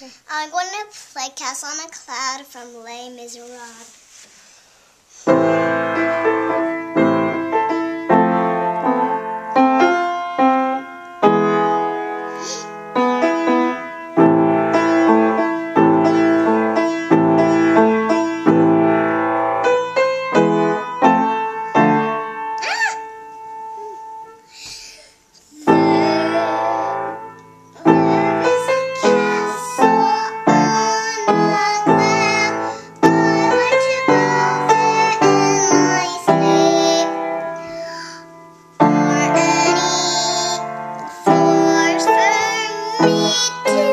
Okay. I'm going to play Castle on a Cloud from Les Miserables. it too.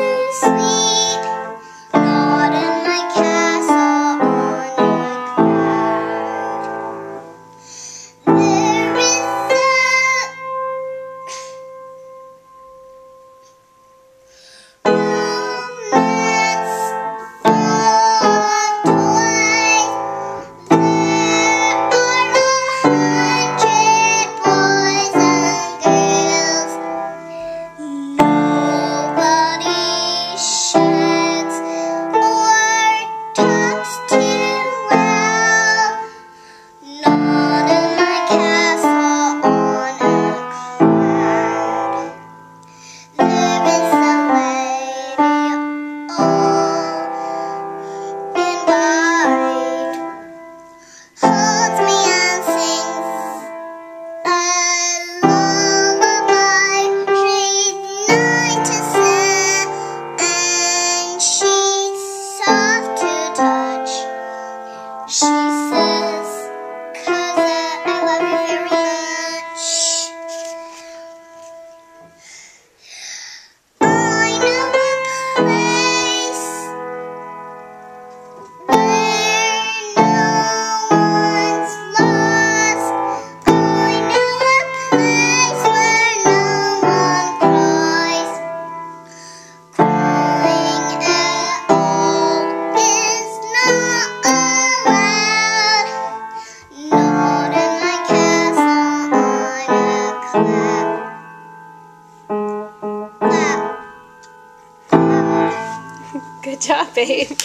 Good job, babe.